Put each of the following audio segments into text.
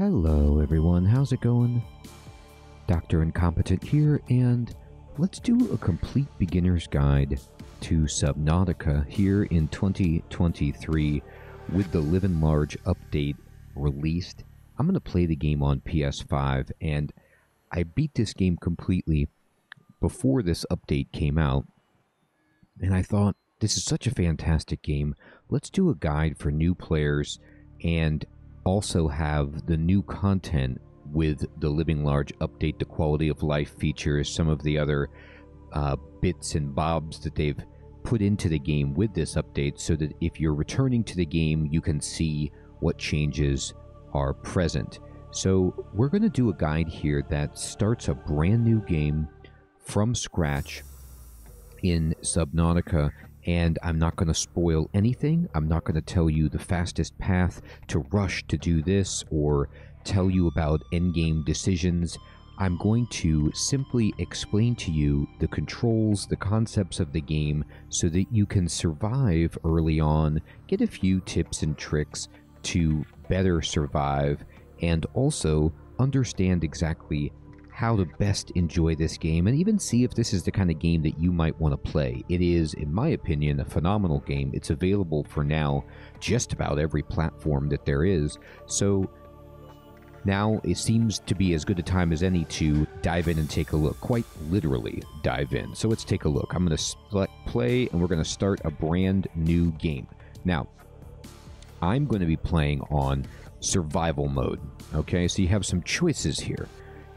Hello, everyone. How's it going? Dr. Incompetent here, and let's do a complete beginner's guide to Subnautica here in 2023 with the Living Large update released. I'm going to play the game on PS5, and I beat this game completely before this update came out. And I thought, this is such a fantastic game. Let's do a guide for new players and also have the new content with the Living Large update, the quality of life features, some of the other uh, bits and bobs that they've put into the game with this update so that if you're returning to the game, you can see what changes are present. So, we're going to do a guide here that starts a brand new game from scratch in Subnautica and I'm not going to spoil anything. I'm not going to tell you the fastest path to rush to do this or tell you about endgame decisions. I'm going to simply explain to you the controls, the concepts of the game, so that you can survive early on, get a few tips and tricks to better survive, and also understand exactly how to best enjoy this game and even see if this is the kind of game that you might want to play. It is, in my opinion, a phenomenal game. It's available for now just about every platform that there is. So now it seems to be as good a time as any to dive in and take a look. Quite literally, dive in. So let's take a look. I'm going to select play and we're going to start a brand new game. Now, I'm going to be playing on survival mode. Okay, so you have some choices here.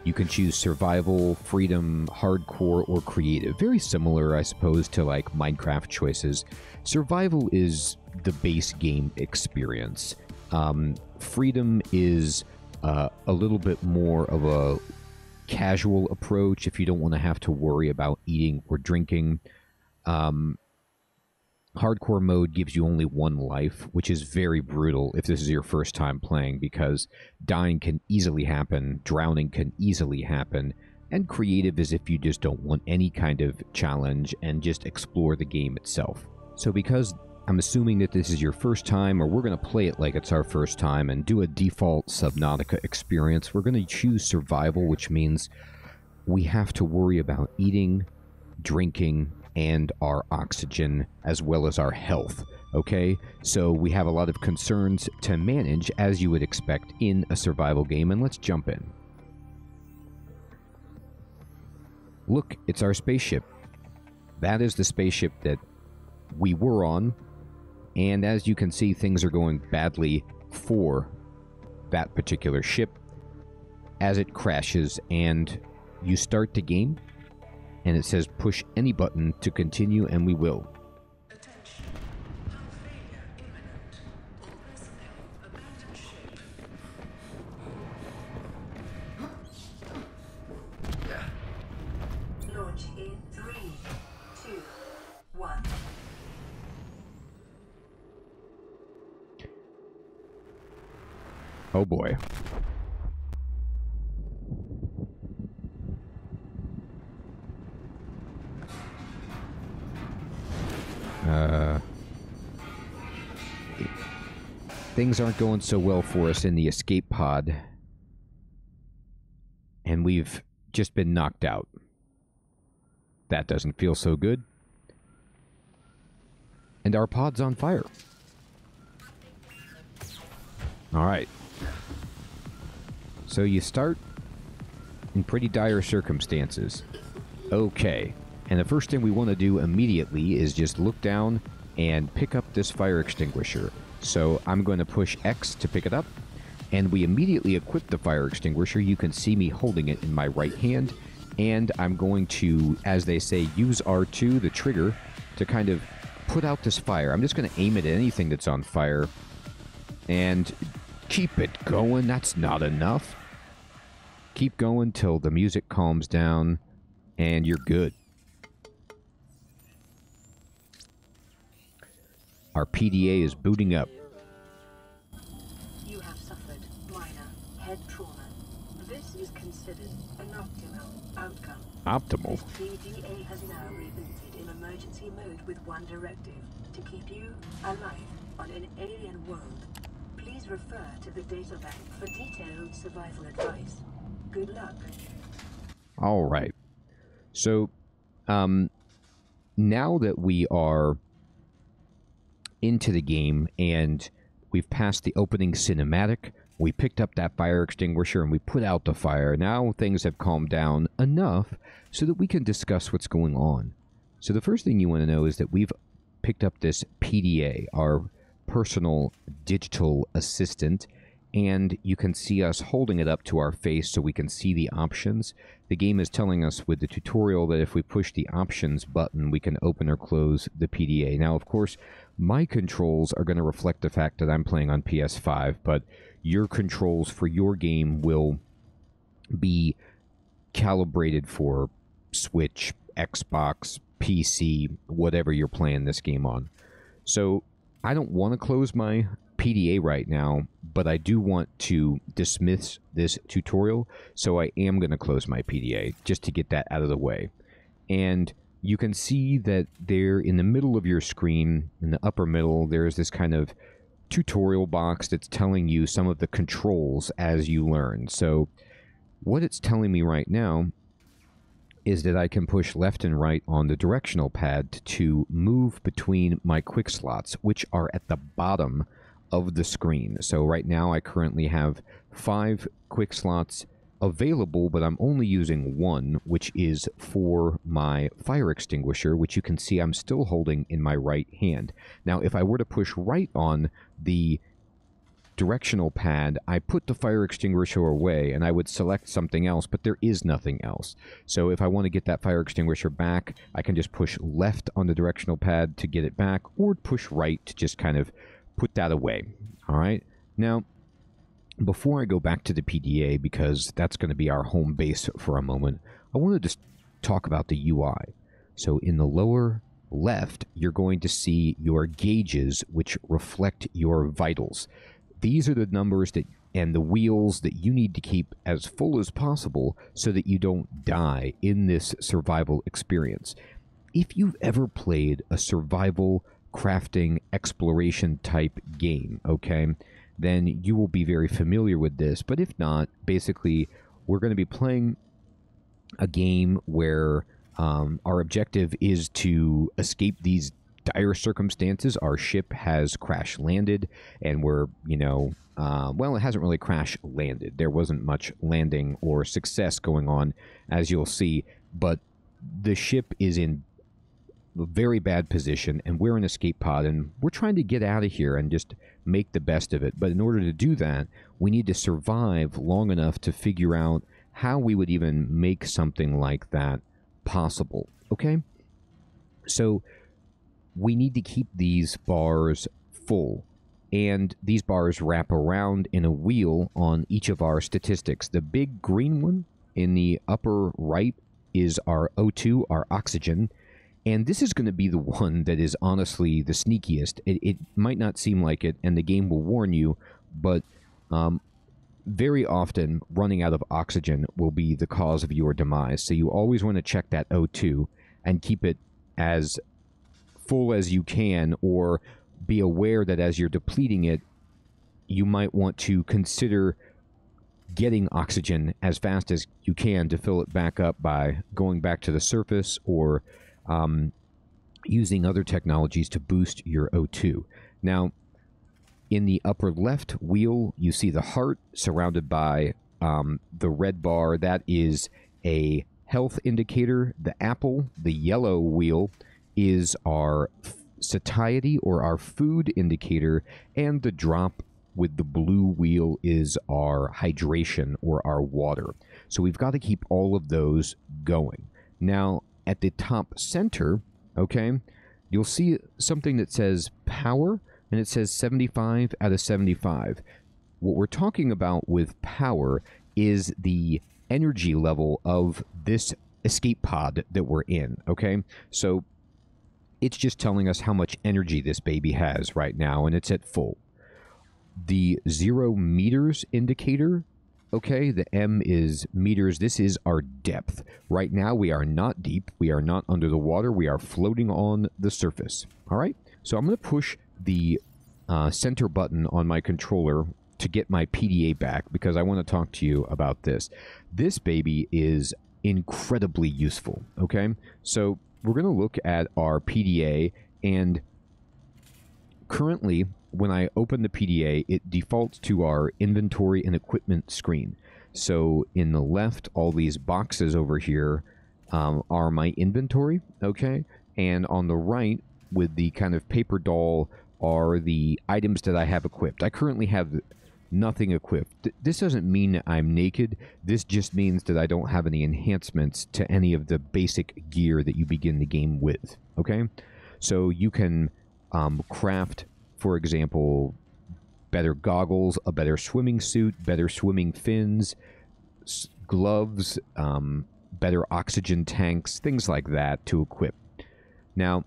You can choose survival, freedom, hardcore, or creative. Very similar, I suppose, to like Minecraft choices. Survival is the base game experience. Um, freedom is uh, a little bit more of a casual approach if you don't want to have to worry about eating or drinking. Um, hardcore mode gives you only one life, which is very brutal if this is your first time playing because dying can easily happen, drowning can easily happen, and creative is if you just don't want any kind of challenge and just explore the game itself. So because I'm assuming that this is your first time, or we're going to play it like it's our first time and do a default Subnautica experience. We're going to choose survival, which means we have to worry about eating, drinking, and our oxygen as well as our health. Okay, so we have a lot of concerns to manage as you would expect in a survival game, and let's jump in. Look, it's our spaceship. That is the spaceship that we were on, and as you can see, things are going badly for that particular ship as it crashes, and you start the game and it says push any button to continue and we will. Things aren't going so well for us in the escape pod. And we've just been knocked out. That doesn't feel so good. And our pod's on fire. All right. So you start in pretty dire circumstances. Okay. And the first thing we want to do immediately is just look down and pick up this fire extinguisher. So I'm going to push X to pick it up, and we immediately equip the fire extinguisher. You can see me holding it in my right hand, and I'm going to, as they say, use R2, the trigger, to kind of put out this fire. I'm just going to aim it at anything that's on fire, and keep it going. That's not enough. Keep going till the music calms down, and you're good. Our PDA is booting up. You have suffered minor head trauma. This is considered an optimal outcome. Optimal. PDA has now rebooted in emergency mode with one directive to keep you alive on an alien world. Please Please refer to the data bank for detailed survival advice. Good luck. All right. So, um, now that we are into the game and we've passed the opening cinematic, we picked up that fire extinguisher and we put out the fire. Now things have calmed down enough so that we can discuss what's going on. So, the first thing you want to know is that we've picked up this PDA, our personal digital assistant, and you can see us holding it up to our face so we can see the options. The game is telling us with the tutorial that if we push the options button, we can open or close the PDA. Now, of course, my controls are going to reflect the fact that I'm playing on PS5, but your controls for your game will be calibrated for Switch, Xbox, PC, whatever you're playing this game on. So I don't want to close my PDA right now, but I do want to dismiss this tutorial, so I am going to close my PDA just to get that out of the way. And you can see that there in the middle of your screen, in the upper middle, there's this kind of tutorial box that's telling you some of the controls as you learn. So what it's telling me right now is that I can push left and right on the directional pad to move between my quick slots, which are at the bottom of the screen. So right now I currently have five quick slots available, but I'm only using one, which is for my fire extinguisher, which you can see I'm still holding in my right hand. Now, if I were to push right on the directional pad, I put the fire extinguisher away and I would select something else, but there is nothing else. So if I want to get that fire extinguisher back, I can just push left on the directional pad to get it back, or push right to just kind of put that away. All right. Now, before I go back to the PDA, because that's going to be our home base for a moment, I want to just talk about the UI. So in the lower left, you're going to see your gauges, which reflect your vitals. These are the numbers that and the wheels that you need to keep as full as possible so that you don't die in this survival experience. If you've ever played a survival crafting exploration type game, okay, then you will be very familiar with this. But if not, basically, we're going to be playing a game where um, our objective is to escape these dire circumstances. Our ship has crash landed, and we're, you know, uh, well, it hasn't really crash landed. There wasn't much landing or success going on, as you'll see, but the ship is in very bad position, and we're an escape pod, and we're trying to get out of here and just make the best of it. But in order to do that, we need to survive long enough to figure out how we would even make something like that possible. Okay? So we need to keep these bars full. And these bars wrap around in a wheel on each of our statistics. The big green one in the upper right is our O2, our oxygen. And this is going to be the one that is honestly the sneakiest. It, it might not seem like it, and the game will warn you, but um, very often running out of oxygen will be the cause of your demise. So you always want to check that O2 and keep it as full as you can, or be aware that as you're depleting it, you might want to consider getting oxygen as fast as you can to fill it back up by going back to the surface or um, using other technologies to boost your O2. Now, in the upper left wheel, you see the heart surrounded by um, the red bar. That is a health indicator. The apple, the yellow wheel, is our satiety or our food indicator, and the drop with the blue wheel is our hydration or our water. So we've got to keep all of those going. Now, at the top center, okay, you'll see something that says power and it says 75 out of 75. What we're talking about with power is the energy level of this escape pod that we're in, okay? So it's just telling us how much energy this baby has right now, and it's at full. The zero meters indicator Okay, the M is meters. This is our depth. Right now, we are not deep. We are not under the water. We are floating on the surface. All right, so I'm going to push the uh, center button on my controller to get my PDA back because I want to talk to you about this. This baby is incredibly useful. Okay, so we're going to look at our PDA and currently when I open the PDA, it defaults to our inventory and equipment screen. So in the left, all these boxes over here um, are my inventory, okay? And on the right, with the kind of paper doll, are the items that I have equipped. I currently have nothing equipped. This doesn't mean I'm naked. This just means that I don't have any enhancements to any of the basic gear that you begin the game with, okay? So you can um, craft for example, better goggles, a better swimming suit, better swimming fins, gloves, um, better oxygen tanks, things like that to equip. Now,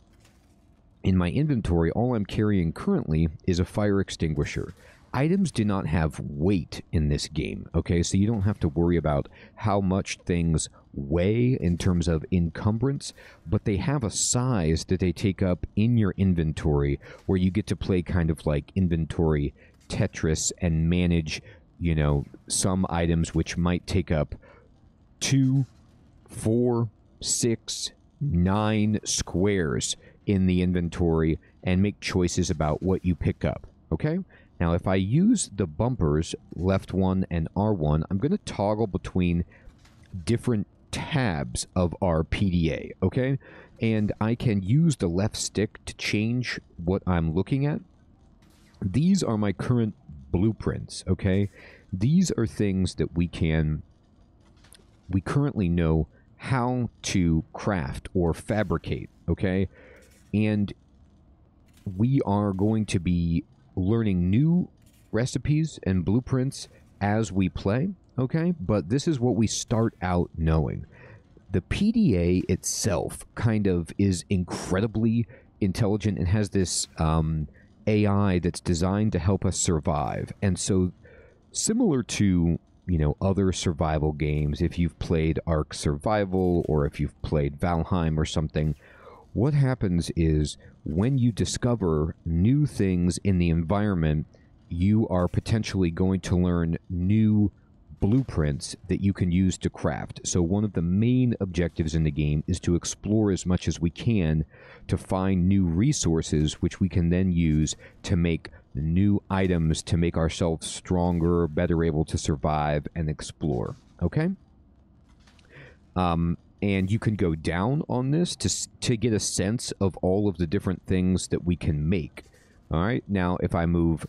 in my inventory, all I'm carrying currently is a fire extinguisher. Items do not have weight in this game, okay? So you don't have to worry about how much things weigh in terms of encumbrance, but they have a size that they take up in your inventory where you get to play kind of like inventory Tetris and manage, you know, some items which might take up two, four, six, nine squares in the inventory and make choices about what you pick up. Okay? Now, if I use the bumpers, left one and R1, I'm going to toggle between different tabs of our PDA, okay? And I can use the left stick to change what I'm looking at. These are my current blueprints, okay? These are things that we can, we currently know how to craft or fabricate, okay? And we are going to be learning new recipes and blueprints as we play, okay? But this is what we start out knowing. The PDA itself kind of is incredibly intelligent and has this um, AI that's designed to help us survive. And so, similar to you know other survival games, if you've played Ark Survival or if you've played Valheim or something, what happens is when you discover new things in the environment, you are potentially going to learn new blueprints that you can use to craft. So, one of the main objectives in the game is to explore as much as we can to find new resources, which we can then use to make new items to make ourselves stronger, better able to survive and explore. Okay? Um, and you can go down on this to to get a sense of all of the different things that we can make. All right. Now, if I move,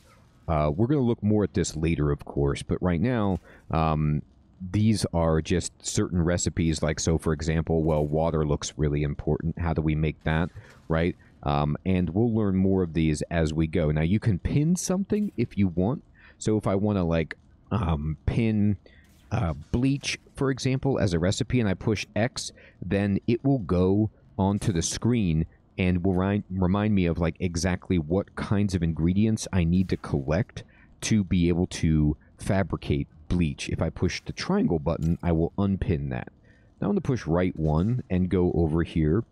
uh, we're going to look more at this later, of course. But right now, um, these are just certain recipes. Like so, for example, well, water looks really important. How do we make that? Right. Um, and we'll learn more of these as we go. Now, you can pin something if you want. So, if I want to like um, pin uh, bleach, for example, as a recipe, and I push X, then it will go onto the screen and will ri- remind me of like exactly what kinds of ingredients I need to collect to be able to fabricate bleach. If I push the triangle button, I will unpin that. Now I'm going to push right one and go over here.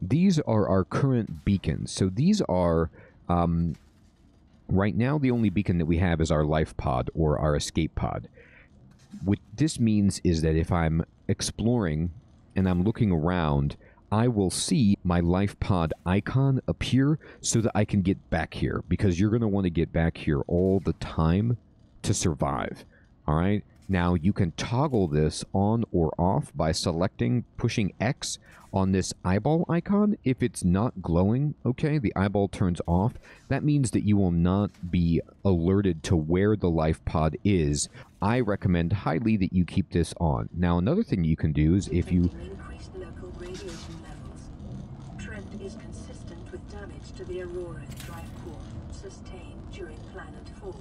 These are our current beacons. So these are um, right now the only beacon that we have is our life pod or our escape pod what this means is that if I'm exploring and I'm looking around, I will see my life pod icon appear so that I can get back here because you're going to want to get back here all the time to survive. All right. Now you can toggle this on or off by selecting pushing X on this eyeball icon. If it's not glowing, okay, the eyeball turns off. That means that you will not be alerted to where the life pod is. I recommend highly that you keep this on. Now another thing you can do is if you Detecting increased local radiation levels. Trend is consistent with damage to the Aurora's drive core sustained during planet fall.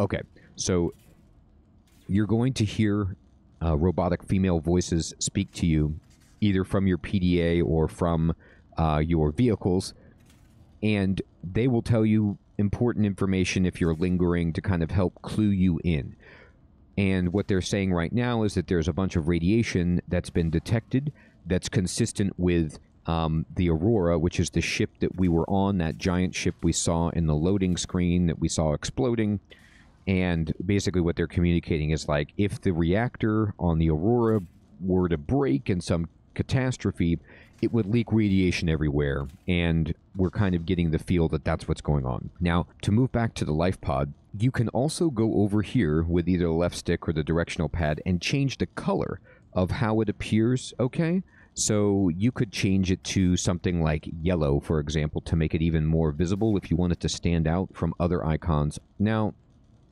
Okay, so you're going to hear uh, robotic female voices speak to you, either from your PDA or from uh, your vehicles, and they will tell you important information if you're lingering to kind of help clue you in. And what they're saying right now is that there's a bunch of radiation that's been detected that's consistent with um, the Aurora, which is the ship that we were on, that giant ship we saw in the loading screen that we saw exploding And basically, what they're communicating is like if the reactor on the Aurora were to break in some catastrophe, it would leak radiation everywhere. And we're kind of getting the feel that that's what's going on. Now, to move back to the life pod, you can also go over here with either the left stick or the directional pad and change the color of how it appears, okay? So you could change it to something like yellow, for example, to make it even more visible if you want it to stand out from other icons. Now,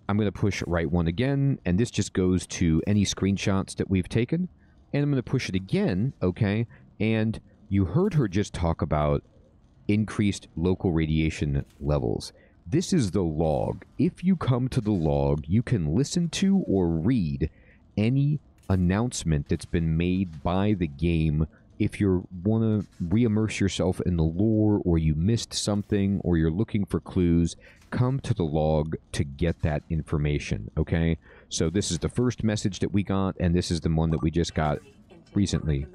I'm going to push right one again, and this just goes to any screenshots that we've taken. And I'm going to push it again, okay? And you heard her just talk about increased local radiation levels. This is the log. If you come to the log, you can listen to or read any announcement that's been made by the game if you want to re-immerse yourself in the lore or you missed something or you're looking for clues come to the log to get that information okay? So this is the first message that we got and this is the one that we just got recently.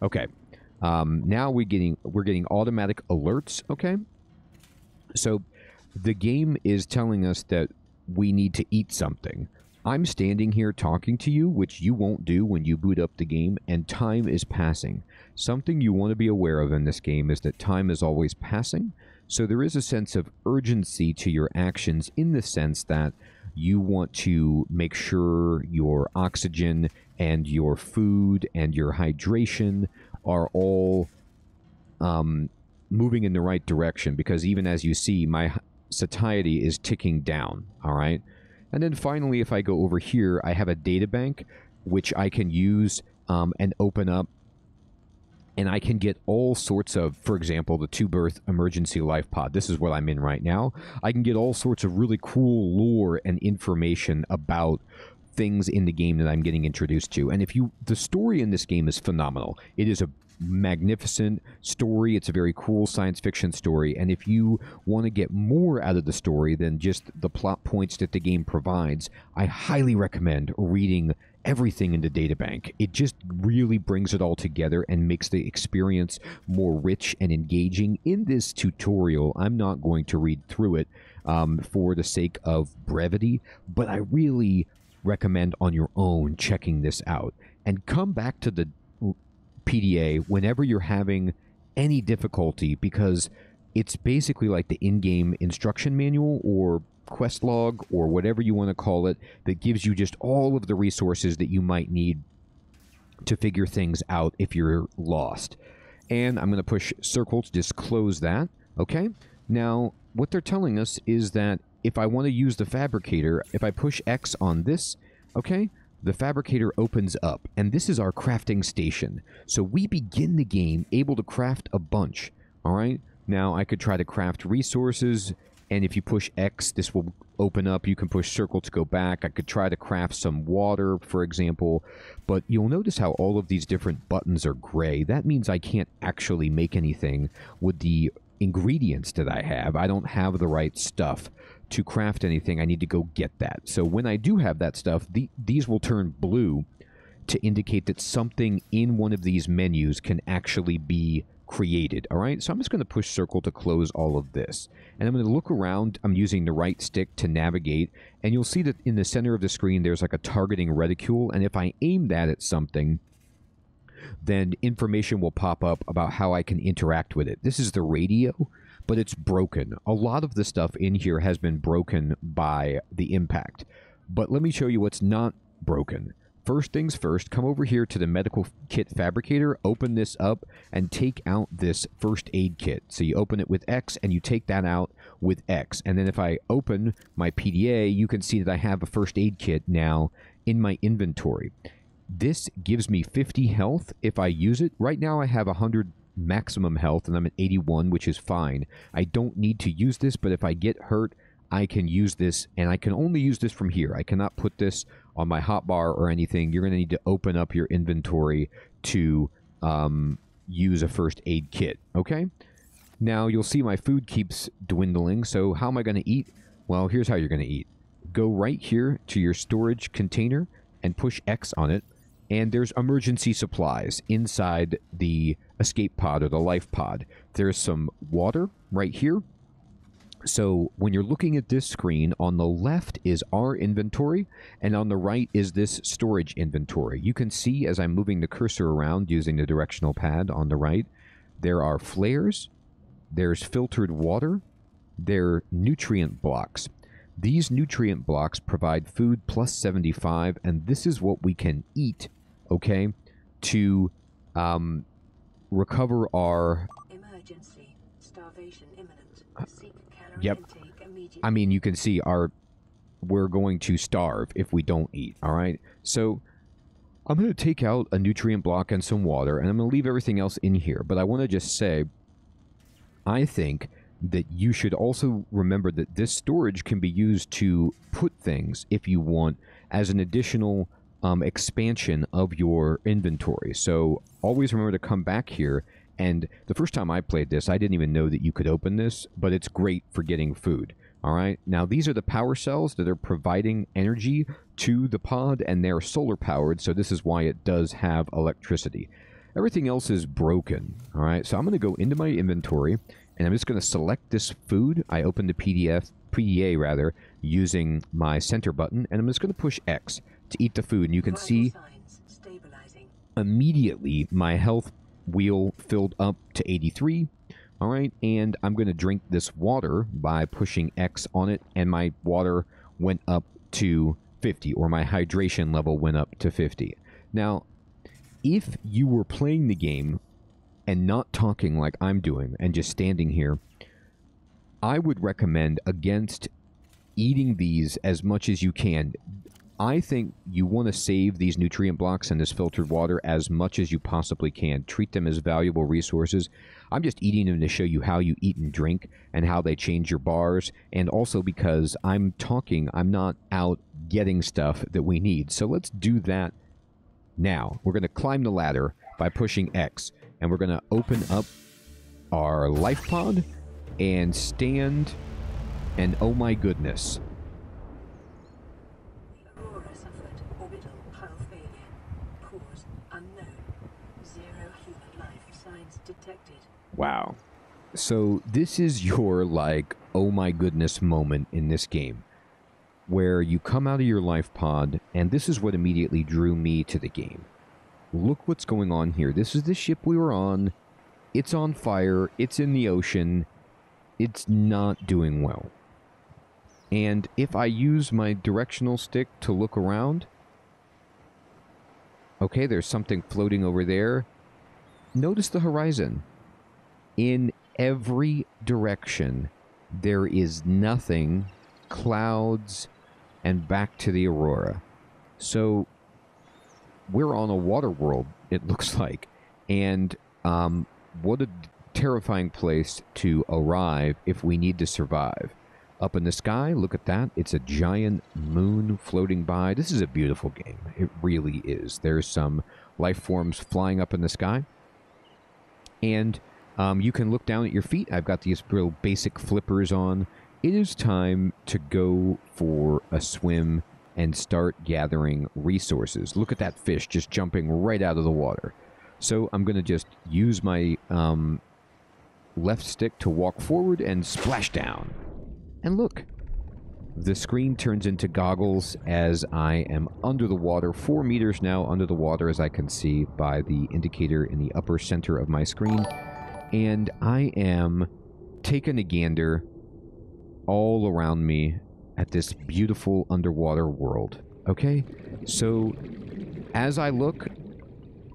Okay um, now we're getting we're getting automatic alerts okay? So the game is telling us that we need to eat something. I'm standing here talking to you, which you won't do when you boot up the game, and time is passing. Something you want to be aware of in this game is that time is always passing, so there is a sense of urgency to your actions in the sense that you want to make sure your oxygen and your food and your hydration are all um, moving in the right direction because even as you see, my satiety is ticking down, all right? And then finally, if I go over here, I have a data bank which I can use um, and open up. And I can get all sorts of, for example, the two berth emergency life pod. This is what I'm in right now. I can get all sorts of really cool lore and information about things in the game that I'm getting introduced to. And if you, the story in this game is phenomenal. It is a magnificent story. It's a very cool science fiction story. And if you want to get more out of the story than just the plot points that the game provides, I highly recommend reading everything in the databank. It just really brings it all together and makes the experience more rich and engaging. In this tutorial, I'm not going to read through it um, for the sake of brevity, but I really recommend on your own checking this out. And come back to the PDA whenever you're having any difficulty because it's basically like the in-game instruction manual or quest log or whatever you want to call it that gives you just all of the resources that you might need to figure things out if you're lost. And I'm going to push circle to just close that. Okay. Now, what they're telling us is that if I want to use the fabricator, if I push X on this, okay, the fabricator opens up, and this is our crafting station. So we begin the game able to craft a bunch, all right? Now, I could try to craft resources, and if you push X, this will open up. You can push circle to go back. I could try to craft some water, for example, but you'll notice how all of these different buttons are gray. That means I can't actually make anything with the ingredients that I have. I don't have the right stuff to craft anything, I need to go get that. So when I do have that stuff, the, these will turn blue to indicate that something in one of these menus can actually be created. All right, so I'm just going to push circle to close all of this. And I'm going to look around. I'm using the right stick to navigate. And you'll see that in the center of the screen, there's like a targeting reticule. And if I aim that at something, then information will pop up about how I can interact with it. This is the radio but it's broken. A lot of the stuff in here has been broken by the impact. But let me show you what's not broken. First things first, come over here to the medical kit fabricator, open this up, and take out this first aid kit. So you open it with X, and you take that out with X. And then if I open my PDA, you can see that I have a first aid kit now in my inventory. This gives me 50 health if I use it. Right now I have 100 maximum health and I'm at 81, which is fine. I don't need to use this, but if I get hurt, I can use this, and I can only use this from here. I cannot put this on my hotbar or anything. You're going to need to open up your inventory to um, use a first aid kit, okay? Now, you'll see my food keeps dwindling, so how am I going to eat? Well, here's how you're going to eat. Go right here to your storage container and push X on it, and there's emergency supplies inside the escape pod or the life pod. There's some water right here. So when you're looking at this screen, on the left is our inventory, and on the right is this storage inventory. You can see as I'm moving the cursor around using the directional pad on the right, there are flares, there's filtered water, there are nutrient blocks. These nutrient blocks provide food plus 75, and this is what we can eat, okay, to um, recover our Emergency. Starvation imminent. Yep. I mean, you can see our we're going to starve if we don't eat. All right, so I'm going to take out a nutrient block and some water, and I'm going to leave everything else in here. But I want to just say, I think that you should also remember that this storage can be used to put things if you want as an additional um, expansion of your inventory. So always remember to come back here. And the first time I played this, I didn't even know that you could open this, but it's great for getting food. All right. Now, these are the power cells that are providing energy to the pod, and they're solar powered. So, this is why it does have electricity. Everything else is broken. All right. So, I'm going to go into my inventory and I'm just going to select this food. I open the PDF, PDA rather, using my center button, and I'm just going to push X to eat the food. And you can see immediately my health wheel filled up to 83. All right, and I'm going to drink this water by pushing X on it, and my water went up to 50, or my hydration level went up to 50. Now, if you were playing the game and not talking like I'm doing and just standing here, I would recommend against eating these as much as you can. I think you want to save these nutrient blocks and this filtered water as much as you possibly can. Treat them as valuable resources. I'm just eating them to show you how you eat and drink and how they change your bars, and also because I'm talking, I'm not out getting stuff that we need. So let's do that now. We're going to climb the ladder by pushing X, and we're going to open up our life pod and stand, and oh my goodness. The Aurora suffered orbital hull failure. Cause unknown. Zero human life signs detected. Wow. So this is your like oh my goodness moment in this game where you come out of your life pod and this is what immediately drew me to the game. Look what's going on here. This is the ship we were on. It's on fire. It's in the ocean. It's not doing well. And if I use my directional stick to look around, okay, there's something floating over there. Notice the horizon in every direction there is nothing clouds and back to the Aurora. So we're on a water world it looks like and um, what a terrifying place to arrive if we need to survive. Up in the sky look at that it's a giant moon floating by. This is a beautiful game it really is. There's some life forms flying up in the sky. And um, you can look down at your feet. I've got these real basic flippers on. It is time to go for a swim and start gathering resources. Look at that fish just jumping right out of the water. So I'm going to just use my um, left stick to walk forward and splash down. And look, the screen turns into goggles as I am under the water, four meters now under the water, as I can see by the indicator in the upper center of my screen. And I am taking a gander all around me at this beautiful underwater world. Okay? So, as I look,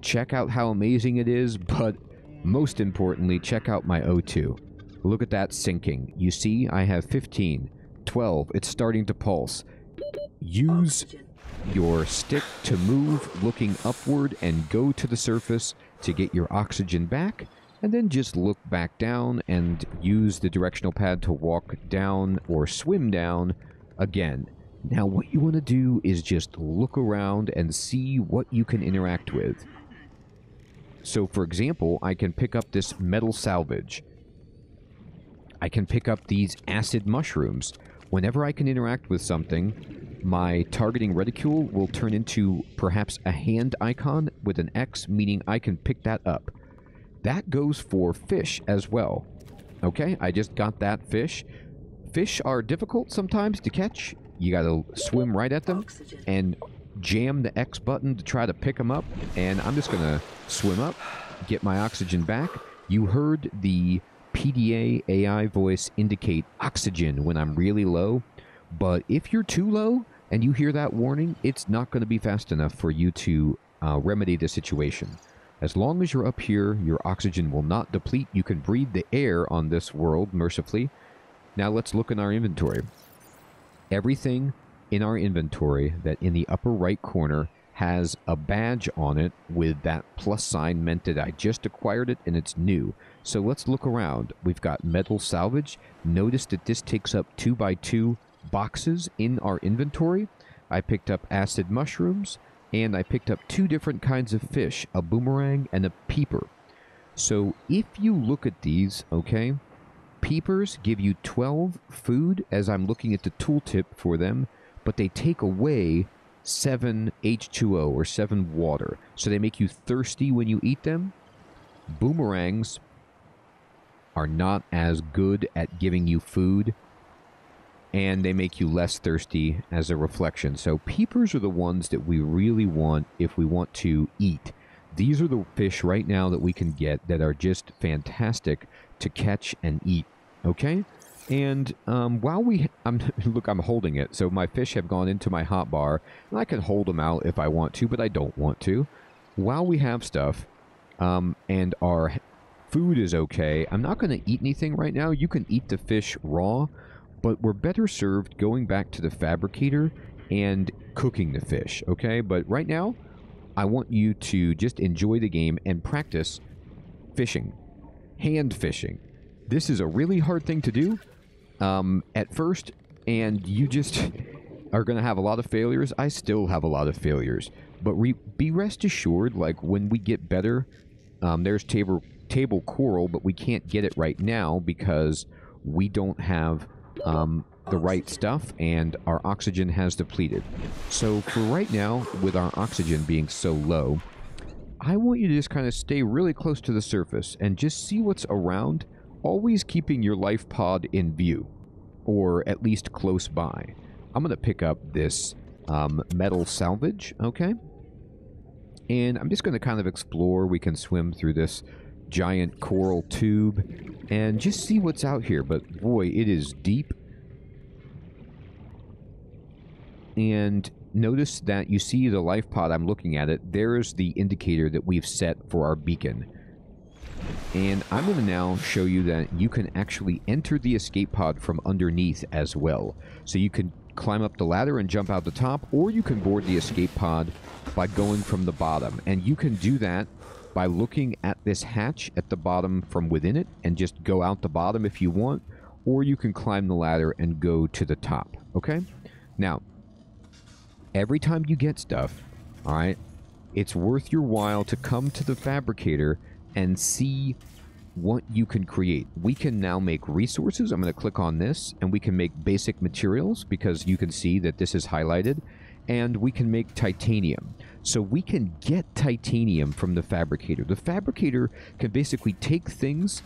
check out how amazing it is, but most importantly, check out my O2. Look at that sinking. You see, I have 15, 12, it's starting to pulse. Use your stick to move looking upward and go to the surface to get your oxygen back, and then just look back down and use the directional pad to walk down or swim down again. Now, what you want to do is just look around and see what you can interact with. So, for example, I can pick up this metal salvage. I can pick up these acid mushrooms. Whenever I can interact with something, my targeting reticule will turn into perhaps a hand icon with an X, meaning I can pick that up. That goes for fish as well. Okay, I just got that fish. fish are difficult sometimes to catch. You got to swim right at them and jam the X button to try to pick them up. And I'm just going to swim up, get my oxygen back. You heard the PDA AI voice indicate oxygen when I'm really low. But if you're too low and you hear that warning, it's not going to be fast enough for you to uh, remedy the situation. As long as you're up here, your oxygen will not deplete. You can breathe the air on this world, mercifully. Now let's look in our inventory. Everything in our inventory that in the upper right corner has a badge on it with that plus sign meant that I just acquired it and it's new. So let's look around. We've got metal salvage. Notice that this takes up two by two boxes in our inventory. I picked up acid mushrooms and I picked up two different kinds of fish, a boomerang and a peeper. So if you look at these, okay, peepers give you 12 food as I'm looking at the tooltip for them, but they take away 7 H2O or 7 water. So they make you thirsty when you eat them. Boomerangs are not as good at giving you food and they make you less thirsty as a reflection. So peepers are the ones that we really want if we want to eat. These are the fish right now that we can get that are just fantastic to catch and eat. Okay? And um, while we, I'm look, I'm holding it. So my fish have gone into my hot bar, and I can hold them out if I want to, but I don't want to. While we have stuff, um, and our food is okay, I'm not going to eat anything right now. You can eat the fish raw, but we're better served going back to the fabricator and cooking the fish. Okay, but right now, I want you to just enjoy the game and practice fishing, hand fishing. This is a really hard thing to do um, at first, and you just are going to have a lot of failures. I still have a lot of failures, but re- be rest assured, like when we get better, um, there's table table coral, but we can't get it right now because we don't have um, the right stuff, and our oxygen has depleted. So for right now, with our oxygen being so low, I want you to just kind of stay really close to the surface and just see what's around, always keeping your life pod in view, or at least close by. I'm going to pick up this um, metal salvage, okay? And I'm just going to kind of explore. We can swim through this giant coral tube and just see what's out here. But boy, it is deep. And notice that you see the life pod, I'm looking at it. There's the indicator that we've set for our beacon. And I'm going to now show you that you can actually enter the escape pod from underneath as well. So you can climb up the ladder and jump out the top, or you can board the escape pod by going from the bottom. And you can do that by looking at this hatch at the bottom from within it and just go out the bottom if you want, or you can climb the ladder and go to the top. Okay? Now, every time you get stuff, all right, it's worth your while to come to the fabricator and see what you can create. We can now make resources. I'm going to click on this and we can make basic materials because you can see that this is highlighted and we can make titanium. So we can get titanium from the fabricator. The fabricator can basically take things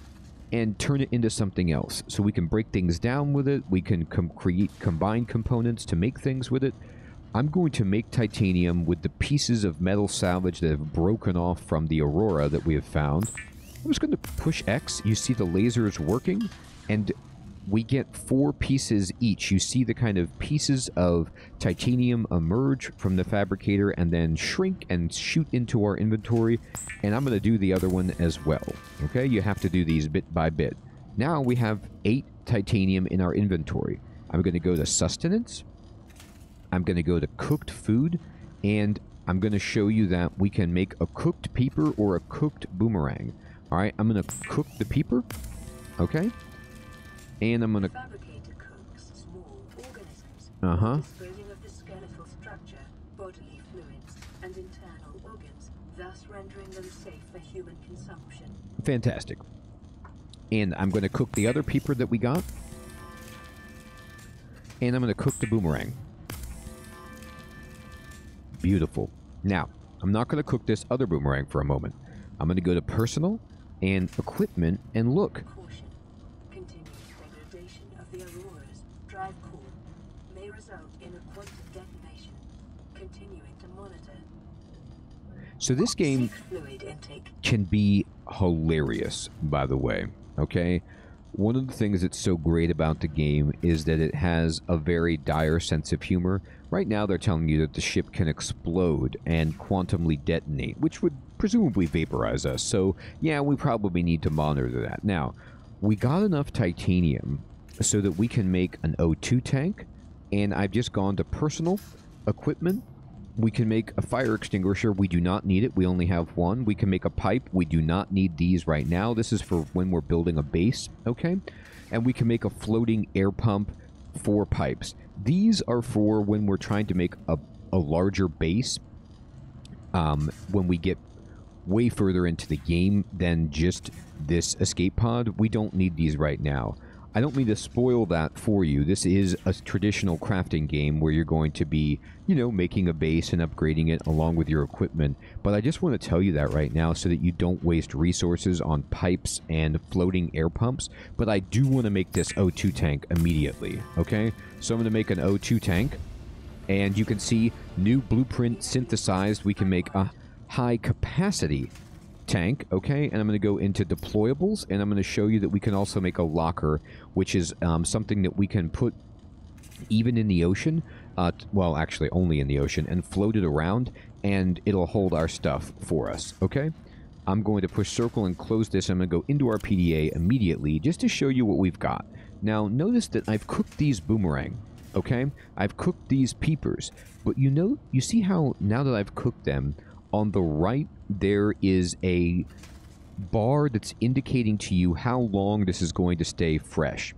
and turn it into something else. So we can break things down with it. We can com- create combine components to make things with it. I'm going to make titanium with the pieces of metal salvage that have broken off from the Aurora that we have found. I'm just going to push X. You see the laser is working, and we get four pieces each. You see the kind of pieces of titanium emerge from the fabricator and then shrink and shoot into our inventory. And I'm going to do the other one as well. Okay, you have to do these bit by bit. Now we have eight titanium in our inventory. I'm going to go to sustenance. I'm going to go to cooked food. And I'm going to show you that we can make a cooked peeper or a cooked boomerang. All right, I'm going to cook the peeper. Okay. And I'm going to Fabricator cooks small organisms, Uh-huh. disposing of the skeletal structure, bodily fluids, and internal organs, thus rendering them safe for human consumption. Fantastic. And I'm going to cook the other peeper that we got. And I'm going to cook the boomerang. Beautiful. Now, I'm not going to cook this other boomerang for a moment. I'm going to go to personal and equipment and look. Caution. Continuous degradation of the Aurora's to monitor. So this game Seek fluid intake. can be hilarious, by the way. Okay? One of the things that's so great about the game is that it has a very dire sense of humor. Right now, they're telling you that the ship can explode and quantumly detonate, which would presumably vaporize us. So, yeah, we probably need to monitor that. Now, we got enough titanium so that we can make an O2 tank, and I've just gone to personal equipment we can make a fire extinguisher. We do not need it. We only have one. We can make a pipe. We do not need these right now. This is for when we're building a base, okay? And we can make a floating air pump for pipes. These are for when we're trying to make a, a larger base. Um, when we get way further into the game than just this escape pod, we don't need these right now. I don't mean to spoil that for you. This is a traditional crafting game where you're going to be, you know, making a base and upgrading it along with your equipment. But I just want to tell you that right now so that you don't waste resources on pipes and floating air pumps. But I do want to make this O2 tank immediately, okay? So I'm going to make an O2 tank. And you can see new blueprint synthesized. We can make a high capacity tank, okay? And I'm going to go into deployables, and I'm going to show you that we can also make a locker, which is um, something that we can put even in the ocean, uh, well, actually only in the ocean, and float it around, and it'll hold our stuff for us, okay? I'm going to push circle and close this. I'm going to go into our PDA immediately just to show you what we've got. Now, notice that I've cooked these boomerang, okay? I've cooked these peepers, but you know, you see how now that I've cooked them, on the right there is a bar that's indicating to you how long this is going to stay fresh.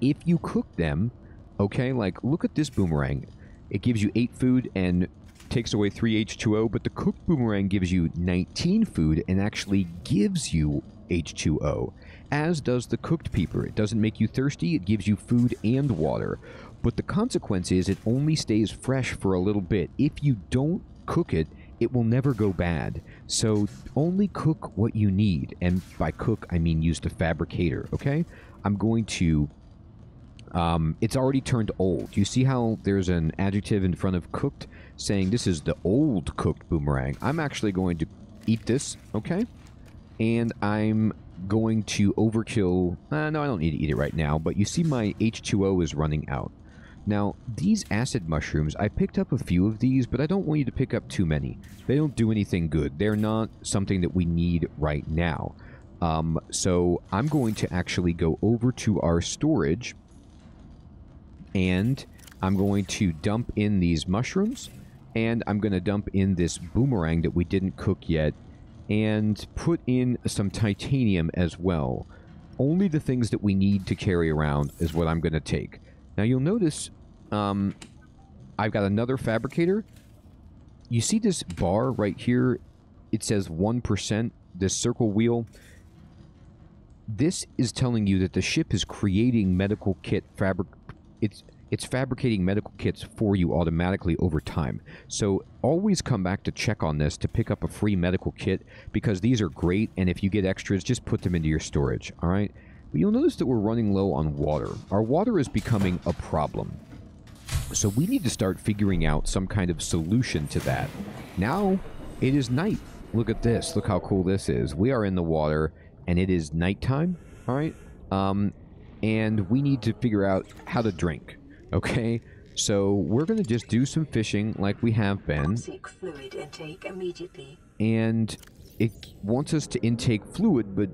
If you cook them, okay, like look at this boomerang. It gives you 8 food and takes away 3 H2O, but the cooked boomerang gives you 19 food and actually gives you H2O, as does the cooked peeper. It doesn't make you thirsty, it gives you food and water. But the consequence is it only stays fresh for a little bit. If you don't cook it, it will never go bad. So only cook what you need. And by cook, I mean use the fabricator, okay? I'm going to. Um, it's already turned old. You see how there's an adjective in front of cooked saying this is the old cooked boomerang? I'm actually going to eat this, okay? And I'm going to overkill. Uh, no, I don't need to eat it right now, but you see my H2O is running out. Now, these acid mushrooms, I picked up a few of these, but I don't want you to pick up too many. They don't do anything good. They're not something that we need right now. Um, so I'm going to actually go over to our storage and I'm going to dump in these mushrooms and I'm going to dump in this boomerang that we didn't cook yet and put in some titanium as well. Only the things that we need to carry around is what I'm going to take. Now you'll notice um, I've got another fabricator. You see this bar right here? It says 1%, this circle wheel. This is telling you that the ship is creating medical kit fabric. It's it's fabricating medical kits for you automatically over time. So always come back to check on this to pick up a free medical kit because these are great. And if you get extras, just put them into your storage. All right. But you'll notice that we're running low on water. Our water is becoming a problem. So we need to start figuring out some kind of solution to that. Now it is night. Look at this. Look how cool this is. We are in the water and it is nighttime. All right. Um, and we need to figure out how to drink. Okay. So we're going to just do some fishing like we have been. Seek fluid intake immediately. And it wants us to intake fluid, but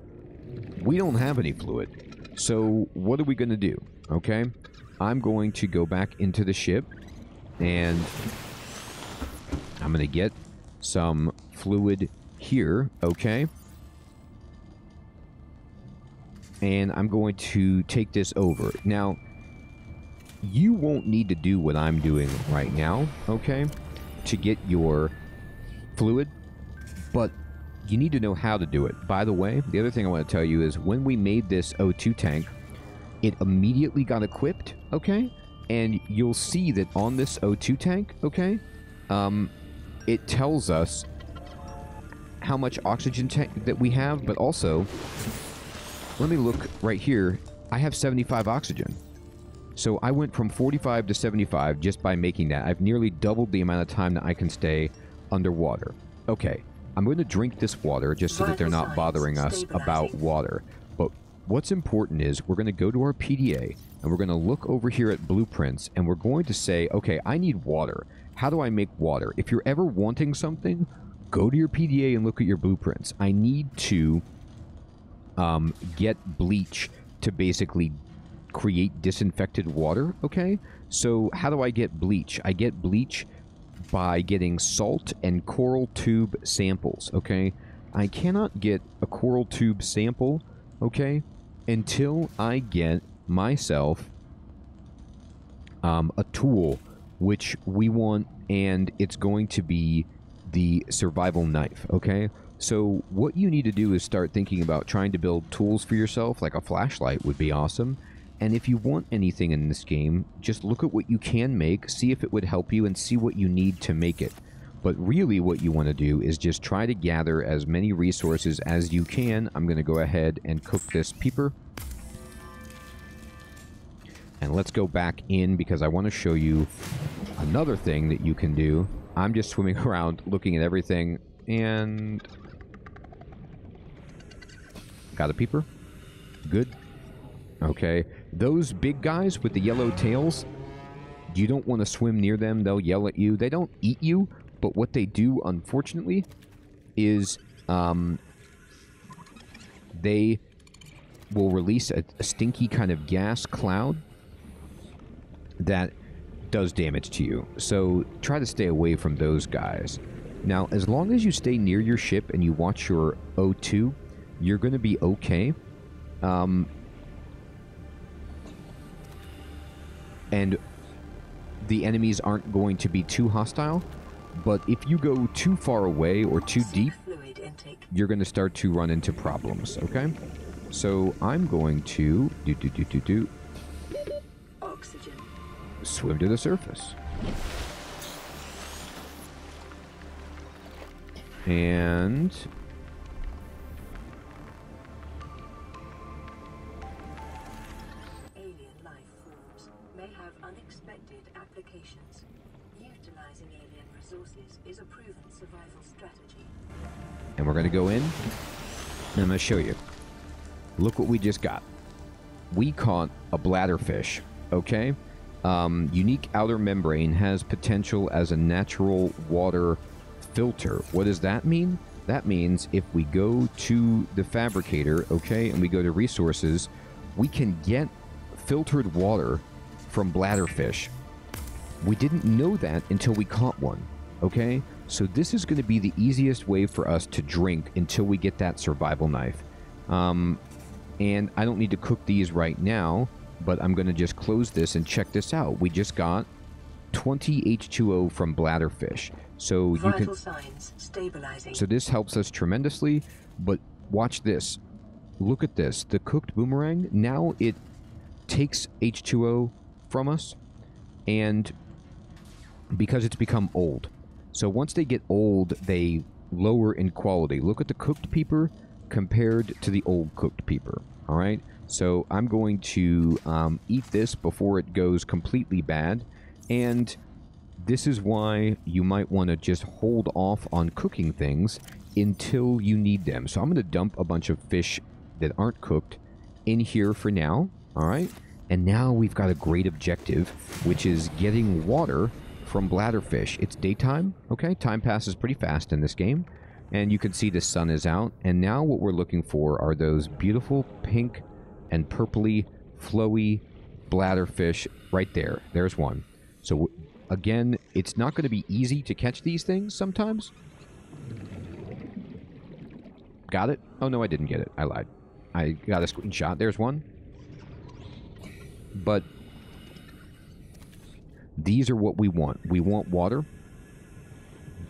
we don't have any fluid. So what are we going to do? Okay. I'm going to go back into the ship and I'm going to get some fluid here, okay? And I'm going to take this over. Now, you won't need to do what I'm doing right now, okay? To get your fluid, you need to know how to do it. By the way, the other thing I want to tell you is when we made this O2 tank, it immediately got equipped, okay? And you'll see that on this O2 tank, okay, um, it tells us how much oxygen that we have, but also, let me look right here. I have 75 oxygen. So I went from 45 to 75 just by making that. I've nearly doubled the amount of time that I can stay underwater. Okay, I'm going to drink this water just so that they're not bothering us about water. But what's important is we're going to go to our PDA and we're going to look over here at blueprints and we're going to say, okay, I need water. How do I make water? If you're ever wanting something, go to your PDA and look at your blueprints. I need to um, get bleach to basically create disinfected water, okay? So how do I get bleach? I get bleach by getting salt and coral tube samples, okay? I cannot get a coral tube sample, okay, until I get myself um, a tool which we want, and it's going to be the survival knife, okay? So what you need to do is start thinking about trying to build tools for yourself, like a flashlight would be awesome. And if you want anything in this game, just look at what you can make, see if it would help you, and see what you need to make it. But really what you want to do is just try to gather as many resources as you can. I'm going to go ahead and cook this peeper. And let's go back in because I want to show you another thing that you can do. I'm just swimming around looking at everything and... Got a peeper. Good. Okay. Those big guys with the yellow tails, you don't want to swim near them. They'll yell at you. They don't eat you, but what they do, unfortunately, is um, they will release a, a stinky kind of gas cloud that does damage to you. So try to stay away from those guys. Now, as long as you stay near your ship and you watch your O2, you're going to be okay. Um, and the enemies aren't going to be too hostile. But if you go too far away or too deep, you're going to start to run into problems, okay? So I'm going to do do do do do Oxygen. swim to the surface. And show you. Look what we just got. We caught a bladderfish, okay? Um, unique outer membrane has potential as a natural water filter. What does that mean? That means if we go to the fabricator, okay, and we go to resources, we can get filtered water from bladderfish. We didn't know that until we caught one, okay? So this is going to be the easiest way for us to drink until we get that survival knife. Um, and I don't need to cook these right now, but I'm going to just close this and check this out. We just got 20 H2O from bladderfish. So you can signs stabilizing. so this helps us tremendously, but watch this. Look at this. The cooked boomerang, now it takes H2O from us and because it's become old. So once they get old, they lower in quality. Look at the cooked peeper compared to the old cooked peeper. All right. So I'm going to um, eat this before it goes completely bad, and this is why you might want to just hold off on cooking things until you need them. So I'm going to dump a bunch of fish that aren't cooked in here for now. All right. And now we've got a great objective, which is getting water from bladderfish. It's daytime. Okay. Time passes pretty fast in this game. And you can see the sun is out. And now what we're looking for are those beautiful pink and purpley, flowy bladderfish right there. There's one. So again, it's not going to be easy to catch these things sometimes. Got it? Oh no, I didn't get it. I lied. I got a screenshot. There's one. But these are what we want. We want water.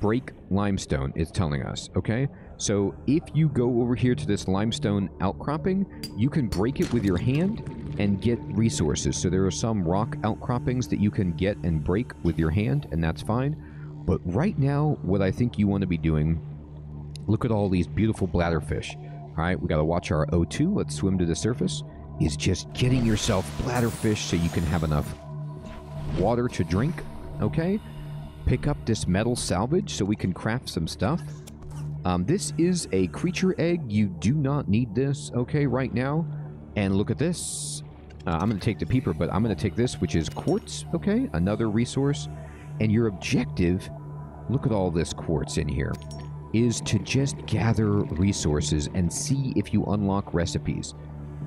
Break limestone, it's telling us, okay? So if you go over here to this limestone outcropping, you can break it with your hand and get resources. So there are some rock outcroppings that you can get and break with your hand, and that's fine. But right now, what I think you want to be doing, look at all these beautiful bladderfish. All right, we got to watch our O2. Let's swim to the surface. is just getting yourself bladderfish so you can have enough water to drink, okay? Pick up this metal salvage so we can craft some stuff. Um, this is a creature egg. You do not need this, okay, right now. And look at this. Uh, I'm going to take the peeper, but I'm going to take this, which is quartz, okay? Another resource. And your objective, look at all this quartz in here, is to just gather resources and see if you unlock recipes.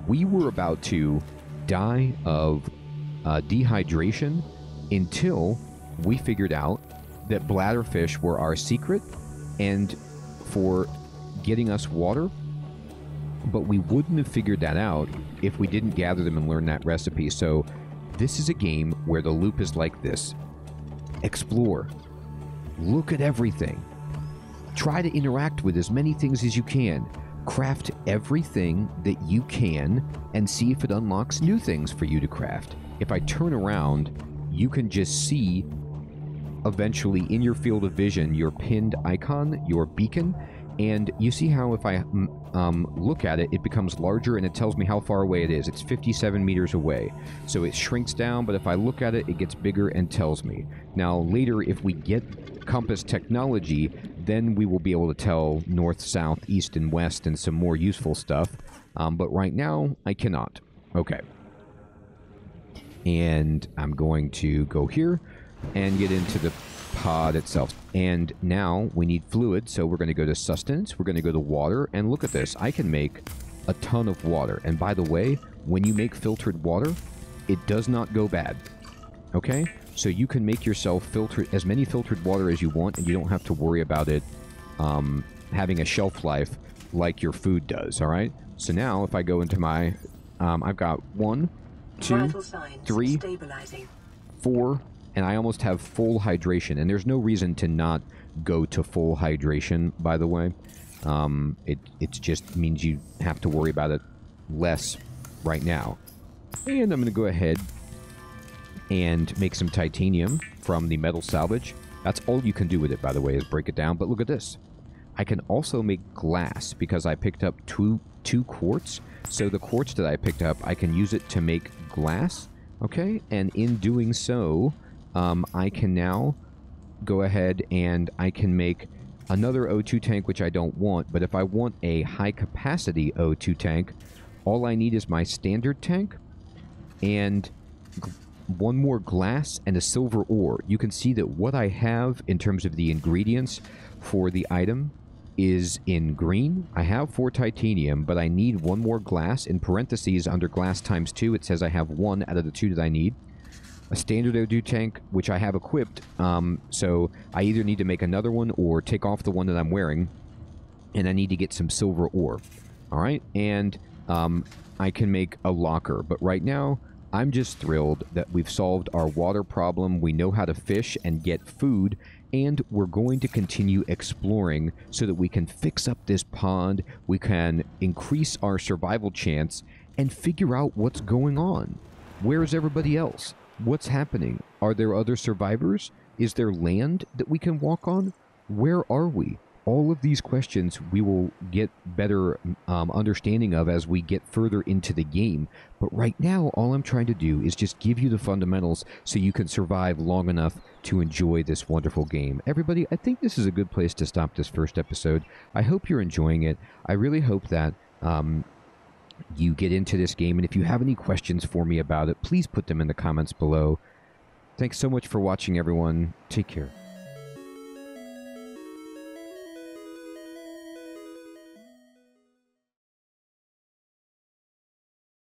We were about to die of uh, dehydration until we figured out that bladderfish were our secret and for getting us water. But we wouldn't have figured that out if we didn't gather them and learn that recipe. So, this is a game where the loop is like this. Explore, look at everything, try to interact with as many things as you can, craft everything that you can, and see if it unlocks new things for you to craft. If I turn around, you can just see eventually in your field of vision your pinned icon, your beacon, and you see how if I mm, um, look at it, it becomes larger and it tells me how far away it is. It's 57 meters away. So it shrinks down, but if I look at it, it gets bigger and tells me. Now, later, if we get compass technology, then we will be able to tell north, south, east, and west and some more useful stuff. Um, but right now, I cannot. Okay. And I'm going to go here and get into the pod itself. And now we need fluid, so we're going to go to sustenance, we're going to go to water, and look at this. I can make a ton of water. And by the way, when you make filtered water, it does not go bad. Okay? So you can make yourself filter as many filtered water as you want, and you don't have to worry about it um, having a shelf life like your food does, all right? So now if I go into my, um, I've got one, two, three, four, and I almost have full hydration. And there's no reason to not go to full hydration, by the way. Um, it it just means you have to worry about it less right now. And I'm going to go ahead and make some titanium from the metal salvage. That's all you can do with it, by the way, is break it down. But look at this. I can also make glass because I picked up two two quartz. So the quartz that I picked up, I can use it to make glass. Okay, and in doing so, um, I can now go ahead and I can make another O2 tank, which I don't want, but if I want a high capacity O2 tank, all I need is my standard tank and one more glass and a silver ore. You can see that what I have in terms of the ingredients for the item is in green. I have four titanium, but I need one more glass. In parentheses, under glass times two, it says I have one out of the two that I need a standard O2 tank, which I have equipped. Um, so I either need to make another one or take off the one that I'm wearing, and I need to get some silver ore. All right, and um, I can make a locker. But right now, I'm just thrilled that we've solved our water problem. We know how to fish and get food, and we're going to continue exploring so that we can fix up this pond, we can increase our survival chance, and figure out what's going on. Where's everybody else? What's happening? Are there other survivors? Is there land that we can walk on? Where are we? All of these questions we will get better um, understanding of as we get further into the game. But right now, all I'm trying to do is just give you the fundamentals so you can survive long enough to enjoy this wonderful game. Everybody, I think this is a good place to stop this first episode. I hope you're enjoying it. I really hope that um, you get into this game. And if you have any questions for me about it, please put them in the comments below. Thanks so much for watching, everyone. Take care.